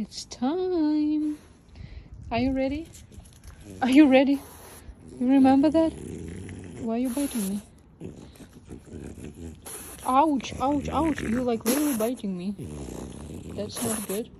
It's time. Are you ready? Are you ready? You remember that? Why are you biting me? Ouch, ouch, ouch. You're like really biting me. That's not good.